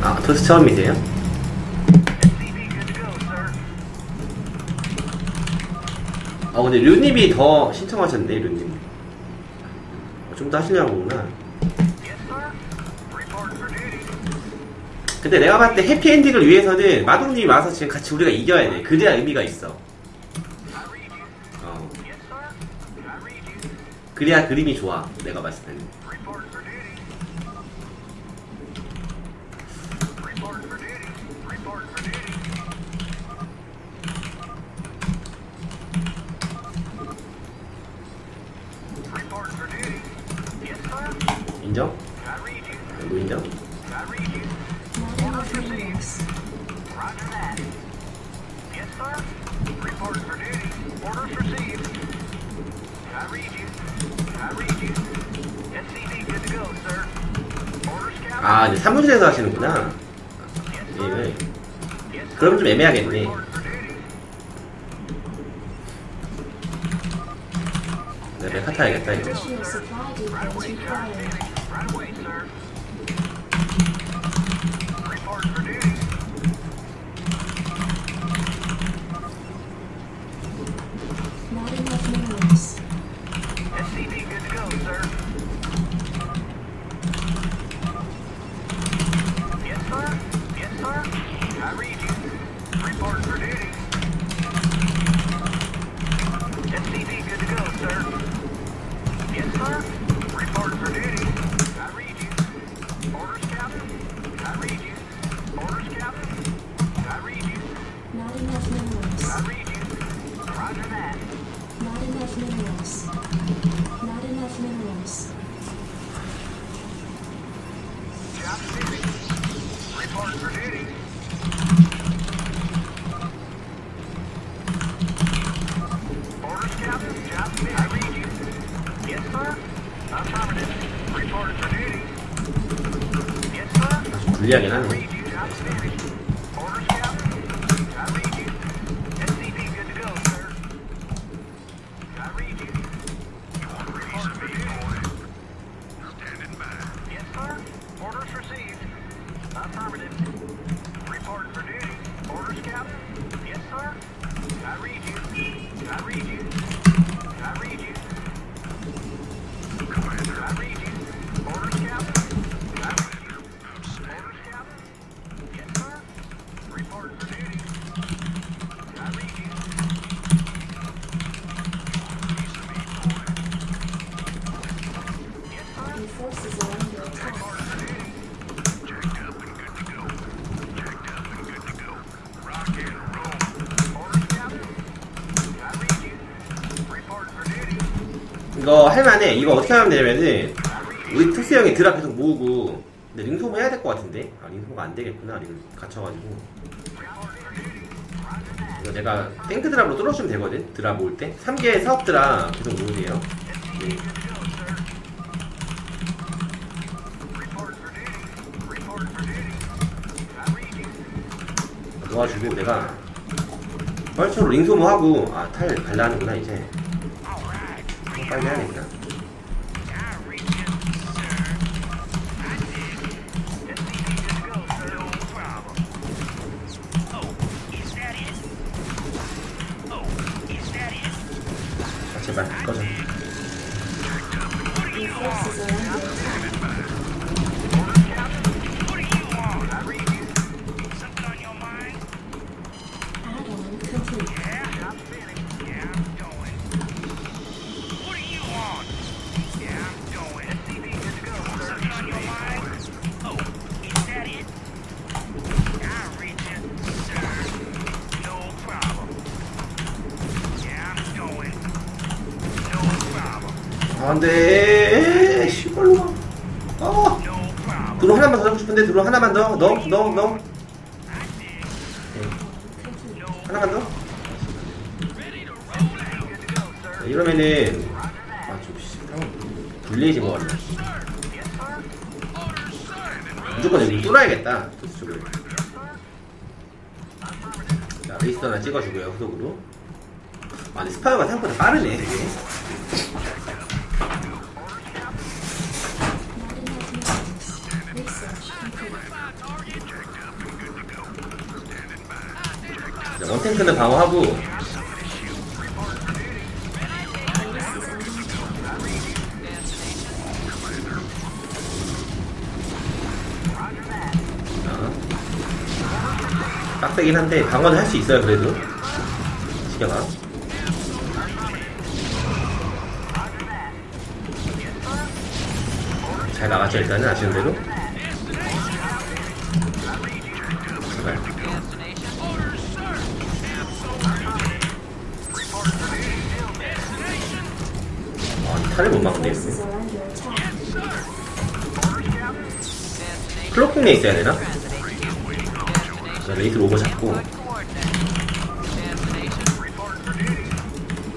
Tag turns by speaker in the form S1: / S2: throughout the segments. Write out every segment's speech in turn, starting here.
S1: 아, 토스 처음이세요? 아, 근데 류님이 더 신청하셨네, 류님. 어, 좀더 하시려고 구나 근데 내가 봤을 때 해피엔딩을 위해서는 마동님이 와서 지금 같이 우리가 이겨야 돼. 그래야 의미가 있어. 어. 그래야 그림이 좋아. 내가 봤을 때는. 인정? 뭐 인정? 아, 이제 사무실에서 하시는구나. 게임을. 그럼 좀 애매하겠네.
S2: Hattai, Hattai.
S1: 좀 불리하긴 하네.
S2: Your
S1: 이거 어떻게 하면 되냐면은 우리 특수 형이 드랍 계속 모으고 근데 링소모 해야 될 것 같은데? 아 링소모가 안 되겠구나 링 갇혀가지고. 이거 내가 탱크 드랍으로 뚫어주면 되거든 드랍 모을 때. 3개 사업 드랍 계속 모으세요. 네. 도와주고 내가 뻘처로 링소모 하고 아탈 갈라 하는구나 이제. 빨리 해야겠다 드론 하나만 더 넣어 넣어 넣어 네. 하나만 더. 네, 이러면은 아좀 것 같네. 무조건 여기 뚫어야겠다 토스 쪽을. 자 레이스 하나 찍어주고요 후속으로. 아 근데 스파이어가 생각보다 빠르네 되게 원탱크는 방어하고. 자, 빡세긴 한데 방어는 할 수 있어요 그래도. 지켜봐 잘 나갔죠 일단은 아시는 대로 탈을 못
S2: under attack.
S1: 클로킹에 있어야 되나? 자, 레이트 로버 잡고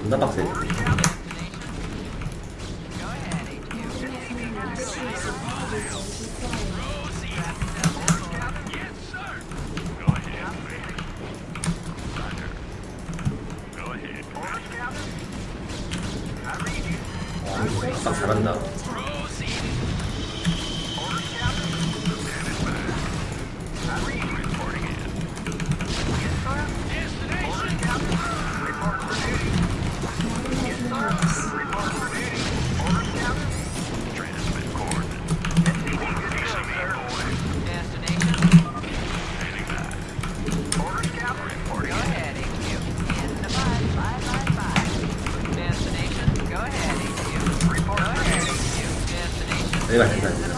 S1: 존나 빡세 딱잘 한다 내가 된다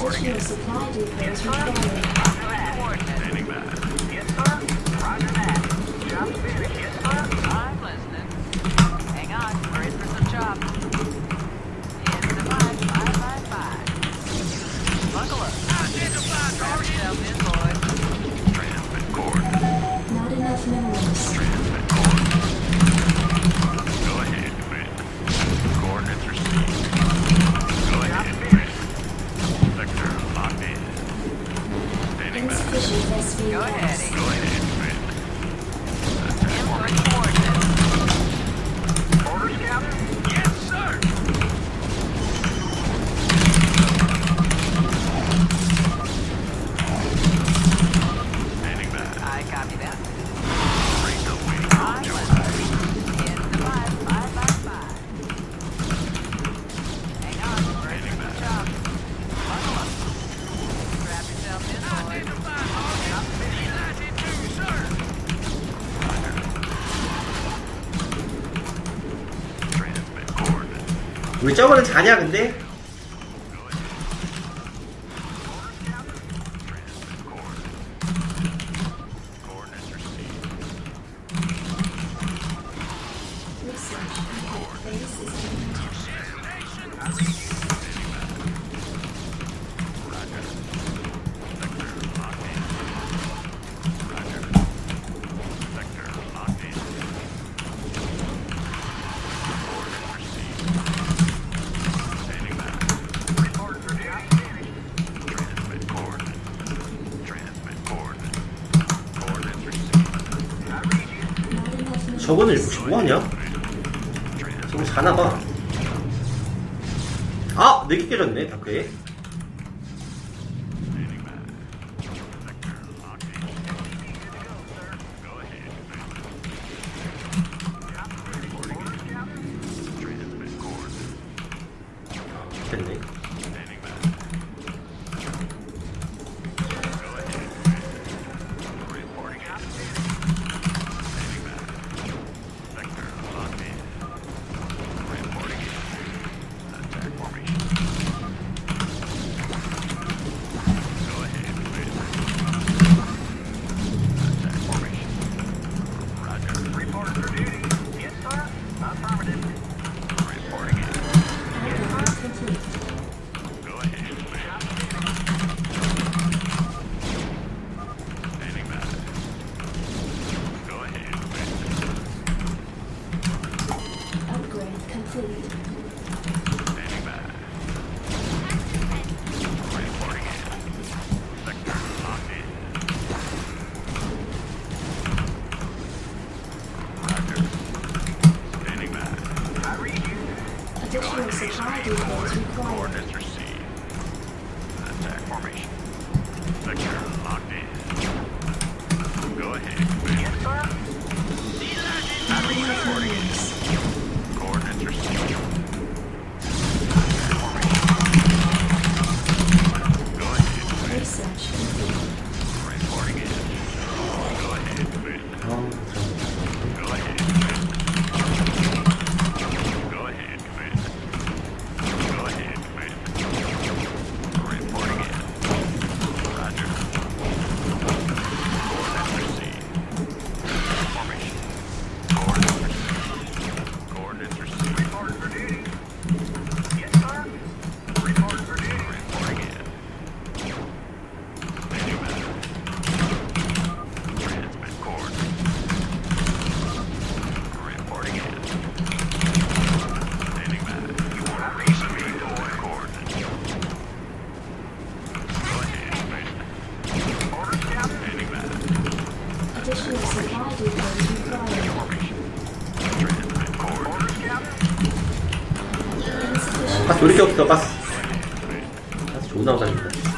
S2: Additional supply depots required.
S3: Go ahead. Go ahead,
S1: 우리 저거는 자냐 근데? 저거는 혹시 뭐하냐? 저거 자나봐 아! 내게 깨졌네 다크에
S2: Additional supply depots required.
S4: Coordinates. Attack formation. Sector locked in. Go
S2: ahead. Yes, sir. 이렇게 없어 가스 가스 존나 다닙니다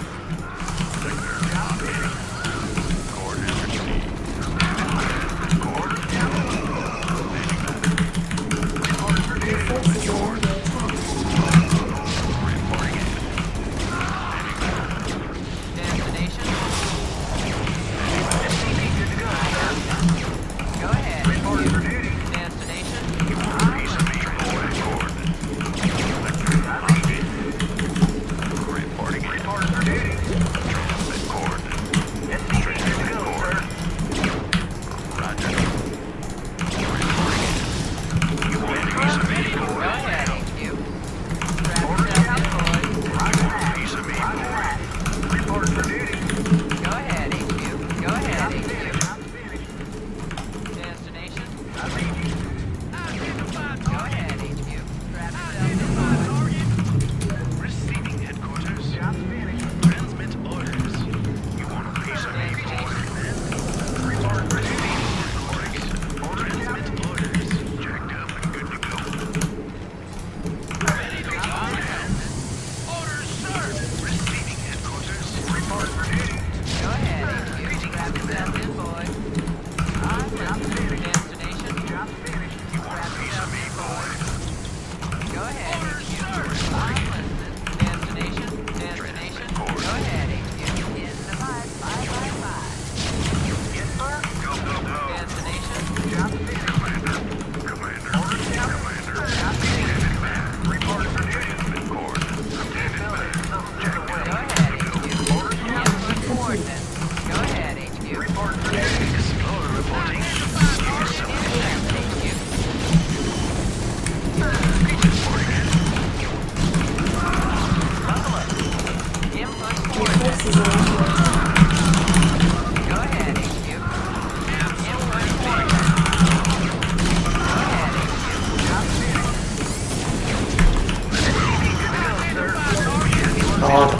S4: Stop it!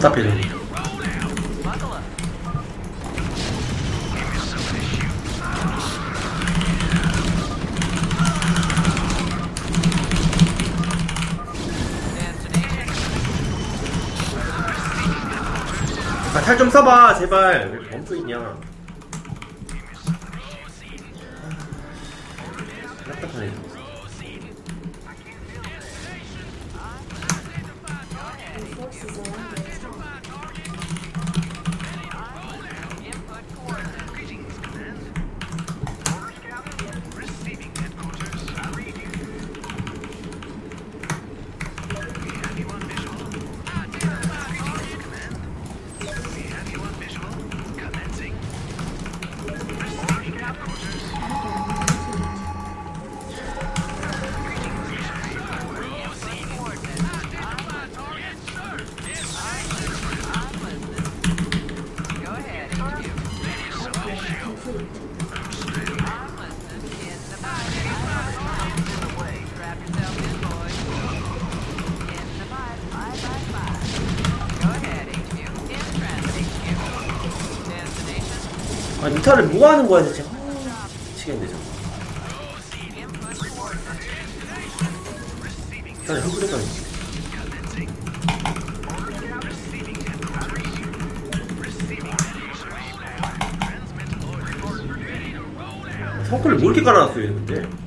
S1: 답답해 좀.
S3: Buckle up. Destination.
S1: 아, 탈 좀 써봐, 제발. 왜 멈춰 있냐. 아, 이 탈을 뭐 하는 거야, 대체. 아, 미치겠네, 저.
S3: Input coordinates.
S1: 일단 한국에서 성클을 뭐 이렇게 깔아놨어요, 근데?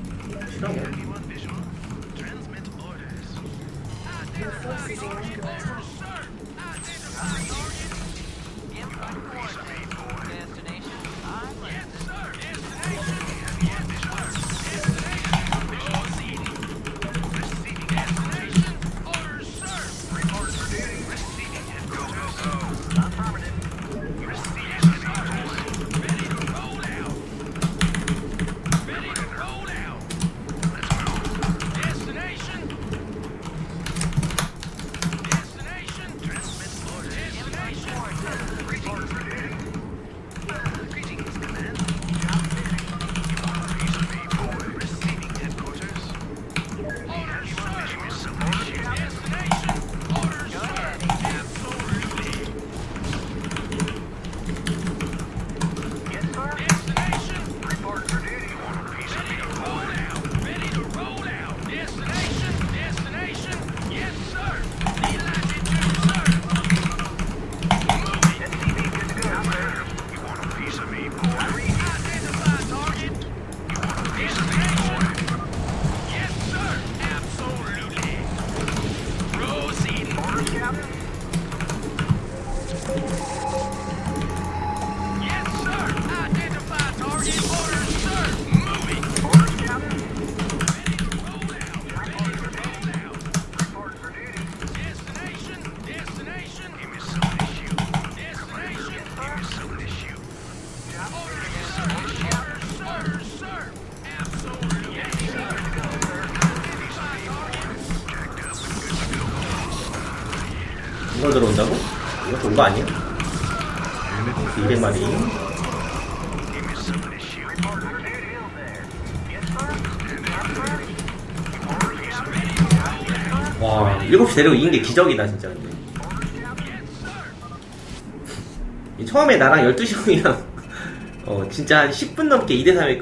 S1: 거 아니야? 200마리. 와, 7시 데리고 이긴 게 기적이다, 진짜, 근데. 이 처음에 나랑 12시 형이랑, 어, 진짜 한 10분 넘게 2대3 했거든.